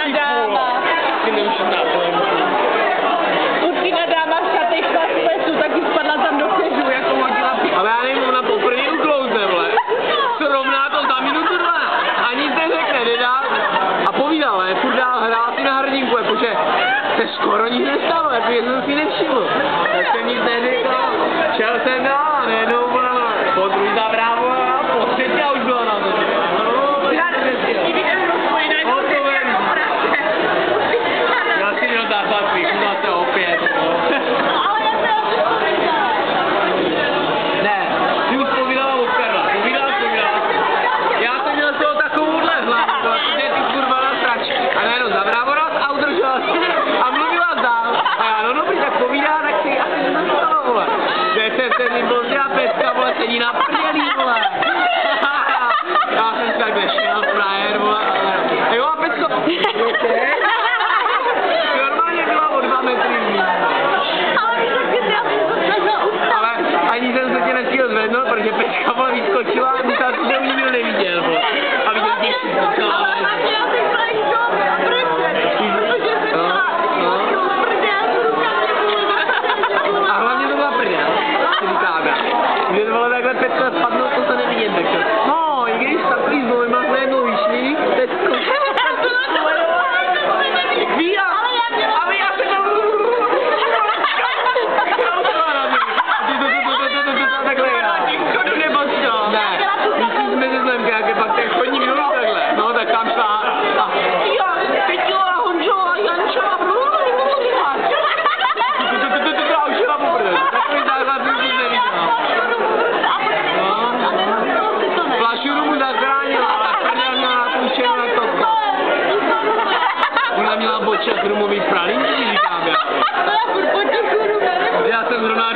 Určitá dáma. Ty neušitá, to je Určitá dáma v šatech na spesu, taky spadla tam do kežu, jako hodila pět. Ale já nevím, ona poprvé uklouzne, vole. Srovná to za minutu dva. Ani se řekne, nedá. A povídal, ale furt dál hrál si na hrdinku, jakože se skoro nic nestalo, jako jsem si nevšiml. Tak jsem nic neřekl, vole. Že se ten Libozia Petka, vole, sedí na prdělí, vole. Já jsem si takhle šel, frajer, vole. a- Jo, a Pecko, normálně byla o dva metry. Ale ani jsem se tě nestihl zvednout, protože pečka vole vyskočila a myslel si, Když to takový pralínky, říkám já. Ale Já jsem zrovna